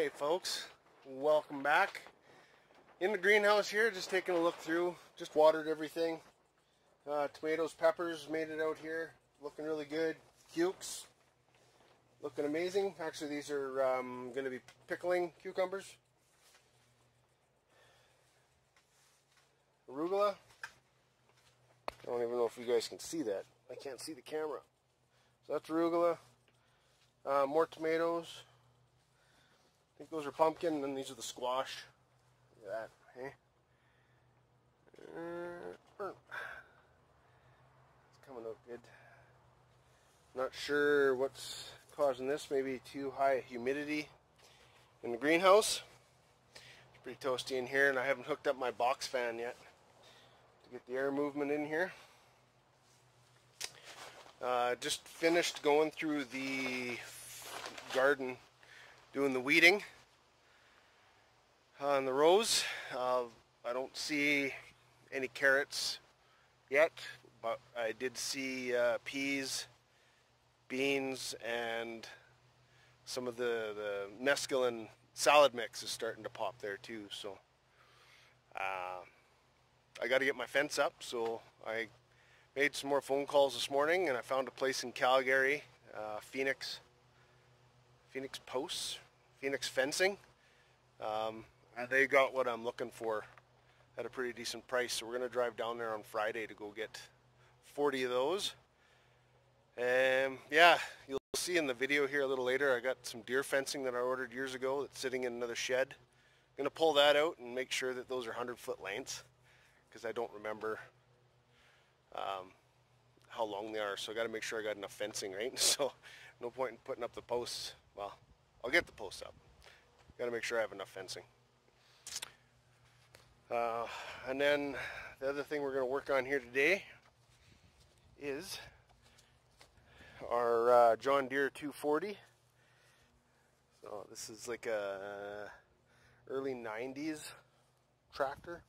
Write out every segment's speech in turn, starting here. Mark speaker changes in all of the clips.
Speaker 1: Hey folks, welcome back. In the greenhouse here, just taking a look through, just watered everything. Uh, tomatoes, peppers made it out here, looking really good. Cukes, looking amazing. Actually, these are um, going to be pickling cucumbers. Arugula. I don't even know if you guys can see that. I can't see the camera. So that's arugula. Uh, more tomatoes. Think those are pumpkin, and these are the squash. Look at that, hey? Uh, it's coming out good. Not sure what's causing this. Maybe too high humidity in the greenhouse. It's pretty toasty in here, and I haven't hooked up my box fan yet to get the air movement in here. Uh, just finished going through the garden doing the weeding on the rows. Uh, I don't see any carrots yet, but I did see uh, peas, beans, and some of the, the mesclun salad mix is starting to pop there too. So uh, I got to get my fence up, so I made some more phone calls this morning and I found a place in Calgary, uh, Phoenix, Phoenix Posts, Phoenix Fencing. Um, they got what I'm looking for at a pretty decent price. So we're going to drive down there on Friday to go get 40 of those. And yeah, you'll see in the video here a little later, I got some deer fencing that I ordered years ago that's sitting in another shed. I'm going to pull that out and make sure that those are 100 foot lengths because I don't remember um, how long they are. So I got to make sure I got enough fencing, right? So no point in putting up the posts. I'll get the post up. Got to make sure I have enough fencing. Uh, and then the other thing we're going to work on here today is our uh, John Deere 240. So this is like a early 90s tractor.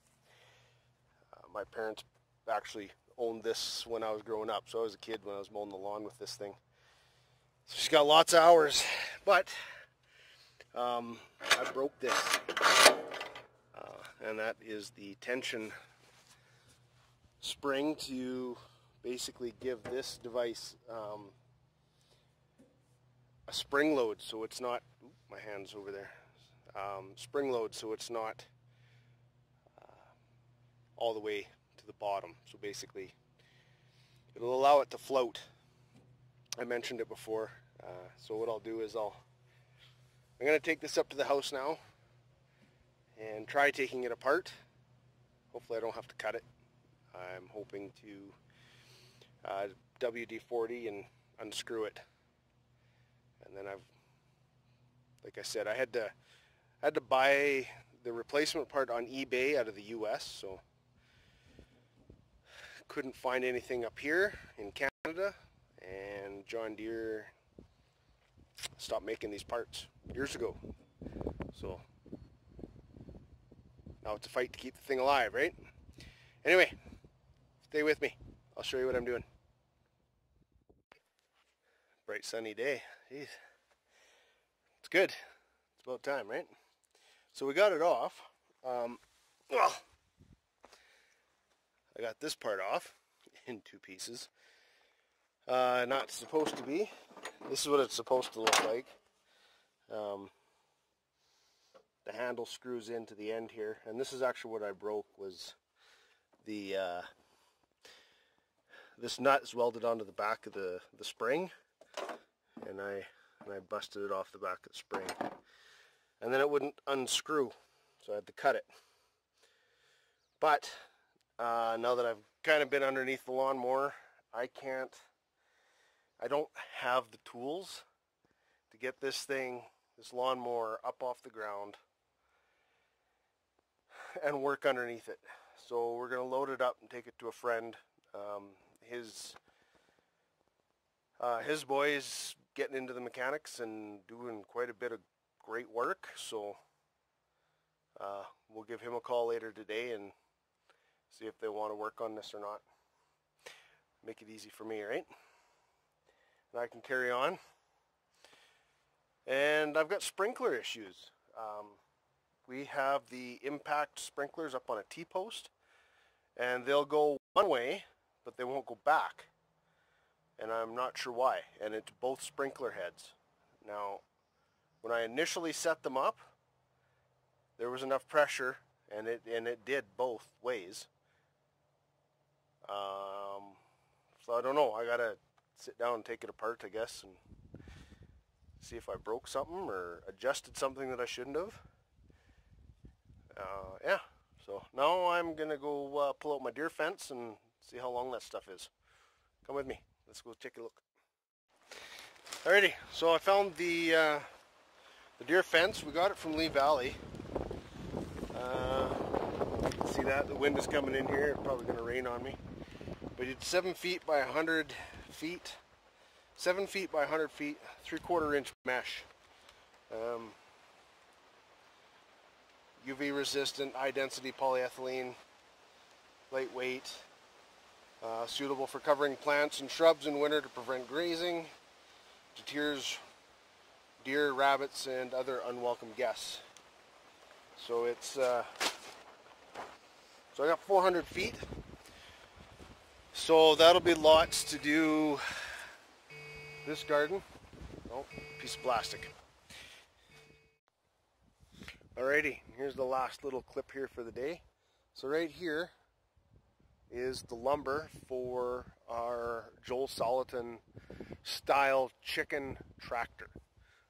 Speaker 1: Uh, my parents actually owned this when I was growing up. So I was a kid when I was mowing the lawn with this thing. So she's got lots of hours, but um, I broke this. Uh, and that is the tension spring to basically give this device um, a spring load so it's not, my hand's over there, um, spring load so it's not uh, all the way to the bottom. So basically, it'll allow it to float. I mentioned it before. Uh, so what I'll do is I'll, I'm going to take this up to the house now and try taking it apart. Hopefully I don't have to cut it. I'm hoping to uh, WD-40 and unscrew it. And then I've, like I said, I had to, I had to buy the replacement part on eBay out of the U.S. So couldn't find anything up here in Canada and John Deere stopped making these parts years ago. So now it's a fight to keep the thing alive, right? Anyway, stay with me. I'll show you what I'm doing. Bright sunny day. Jeez. It's good. It's about time, right? So we got it off. Um, well, I got this part off in two pieces. Uh, not supposed to be. This is what it's supposed to look like. Um, the handle screws into the end here, and this is actually what I broke was the uh, this nut is welded onto the back of the the spring, and I and I busted it off the back of the spring, and then it wouldn't unscrew, so I had to cut it. But uh, now that I've kind of been underneath the lawnmower, I can't, I don't have the tools to get this thing, this lawnmower up off the ground and work underneath it. So we're going to load it up and take it to a friend. Um, his uh, his boy is getting into the mechanics and doing quite a bit of great work. So uh, we'll give him a call later today and see if they want to work on this or not. Make it easy for me, right? I can carry on. And I've got sprinkler issues. Um, we have the impact sprinklers up on a T-post and they'll go one way but they won't go back. And I'm not sure why. And it's both sprinkler heads. Now when I initially set them up there was enough pressure and it and it did both ways. Um, so I don't know. I gotta sit down and take it apart I guess and see if I broke something or adjusted something that I shouldn't have uh, yeah, so now I'm going to go uh, pull out my deer fence and see how long that stuff is. Come with me. Let's go take a look. Alrighty, so I found the uh, the deer fence. We got it from Lee Valley. Uh, see that? The wind is coming in here. It's probably going to rain on me. But it's 7 feet by 100 feet. 7 feet by 100 feet. 3 quarter inch mesh. Um, UV resistant, high density polyethylene, lightweight, uh, suitable for covering plants and shrubs in winter to prevent grazing, deters deer, rabbits, and other unwelcome guests. So it's, uh, so I got 400 feet. So that'll be lots to do this garden. Oh, piece of plastic. Alrighty, here's the last little clip here for the day. So right here is the lumber for our Joel Salatin style chicken tractor.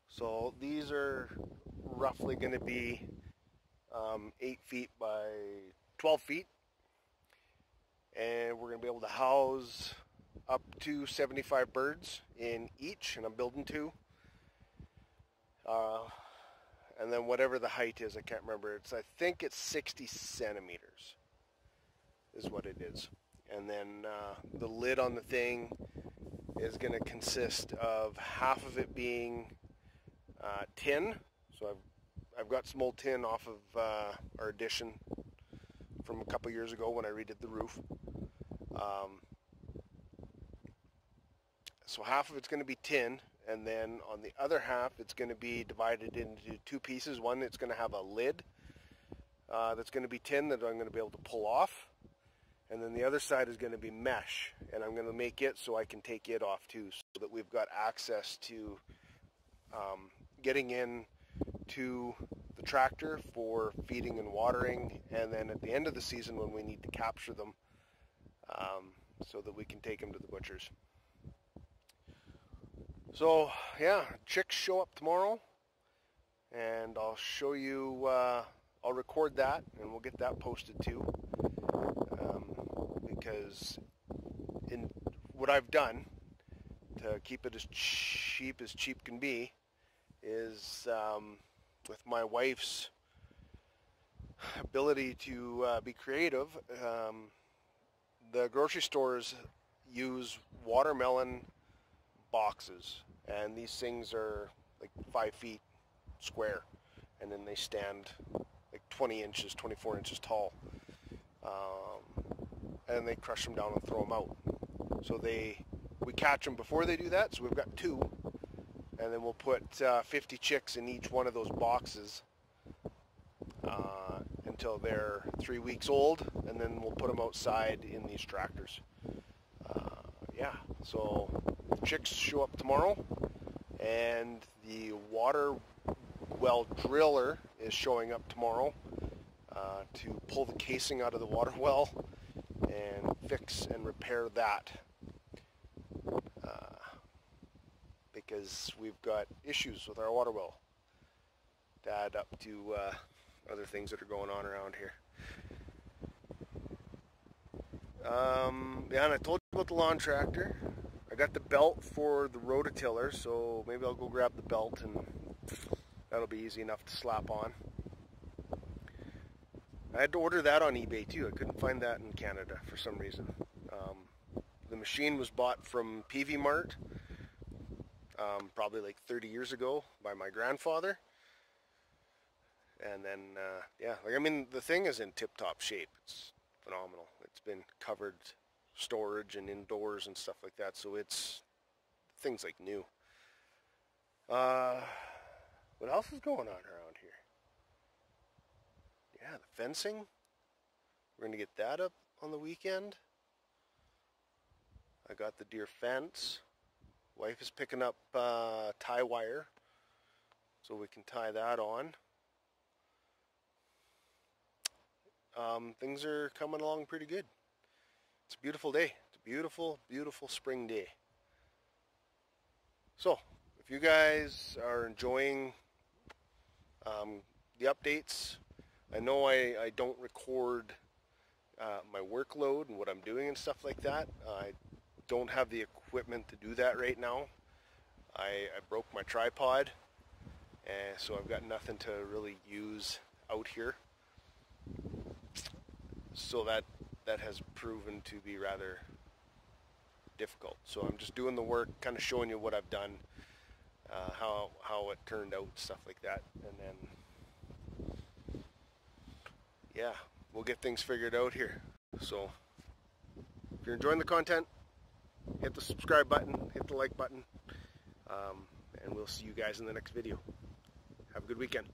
Speaker 1: So these are roughly going to be um, 8 feet by 12 feet. And we're going to be able to house up to 75 birds in each, and I'm building two. Uh, and then whatever the height is, I can't remember. It's I think it's 60 centimeters is what it is. And then uh, the lid on the thing is going to consist of half of it being uh, tin. So I've I've got some old tin off of uh, our addition from a couple years ago when I redid the roof. Um, so half of it's going to be tin, and then on the other half it's going to be divided into two pieces. One it's going to have a lid uh, that's going to be tin that I'm going to be able to pull off and then the other side is going to be mesh and I'm going to make it so I can take it off too so that we've got access to um, getting in to the tractor for feeding and watering and then at the end of the season when we need to capture them um, so that we can take them to the butchers. So yeah, chicks show up tomorrow, and I'll show you. Uh, I'll record that, and we'll get that posted too. Um, because in what I've done to keep it as cheap as cheap can be is um, with my wife's ability to uh, be creative. Um, the grocery stores use watermelon boxes, and these things are like five feet square, and then they stand like 20 inches, 24 inches tall. Um, and they crush them down and throw them out. So they, we catch them before they do that. So we've got two, and then we'll put uh, 50 chicks in each one of those boxes uh, until they're three weeks old, and then we'll put them outside in these tractors. Uh, yeah, so the chicks show up tomorrow, and the water well driller is showing up tomorrow uh, to pull the casing out of the water well and fix and repair that uh, because we've got issues with our water well add up to uh, other things that are going on around here. Um, yeah, and I told you about the lawn tractor. I got the belt for the rototiller, so maybe I'll go grab the belt and that'll be easy enough to slap on. I had to order that on eBay too. I couldn't find that in Canada for some reason. Um, the machine was bought from Peavey Mart um, probably like 30 years ago by my grandfather. And then, uh, yeah, like I mean, the thing is in tip-top shape. It's phenomenal. It's been covered storage and indoors and stuff like that. So it's things like new. Uh, what else is going on around here? yeah, the fencing. We're to get that up on the weekend. I got the deer fence. Wife is picking up uh, tie wire so we can tie that on. Um, things are coming along pretty good. It's a beautiful day. It's a beautiful, beautiful spring day. So, if you guys are enjoying um, the updates, I know I, I don't record uh, my workload and what I'm doing and stuff like that. I don't have the equipment to do that right now. I, I broke my tripod, and so I've got nothing to really use out here. So that that has proven to be rather difficult. So I'm just doing the work, kind of showing you what I've done, uh, how how it turned out, stuff like that, and then yeah, we'll get things figured out here. So if you're enjoying the content, hit the subscribe button, hit the like button, um, and we'll see you guys in the next video. Have a good weekend.